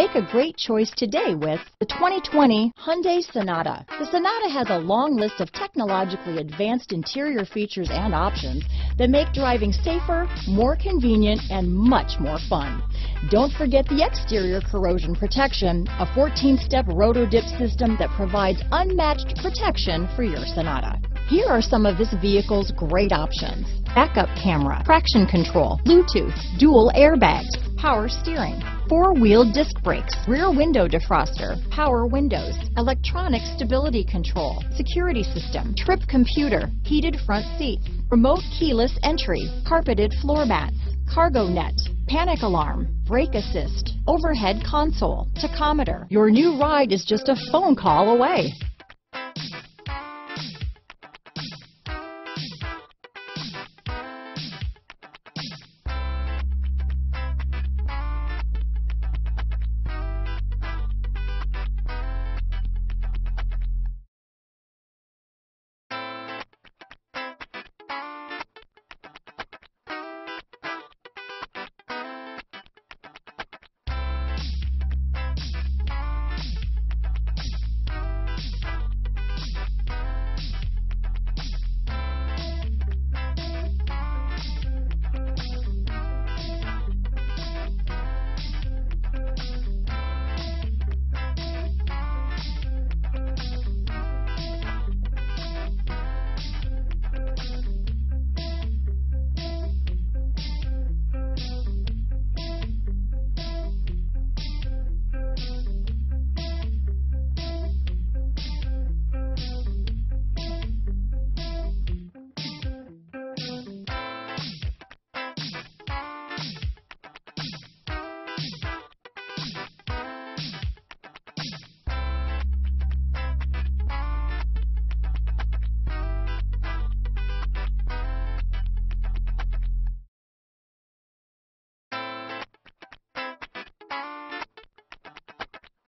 Make a great choice today with the 2020 Hyundai Sonata. The Sonata has a long list of technologically advanced interior features and options that make driving safer, more convenient, and much more fun. Don't forget the exterior corrosion protection, a 14-step roto-dip system that provides unmatched protection for your Sonata. Here are some of this vehicle's great options. Backup camera, traction control, Bluetooth, dual airbags, power steering, four-wheel disc brakes, rear window defroster, power windows, electronic stability control, security system, trip computer, heated front seats, remote keyless entry, carpeted floor mats, cargo net, panic alarm, brake assist, overhead console, tachometer. Your new ride is just a phone call away.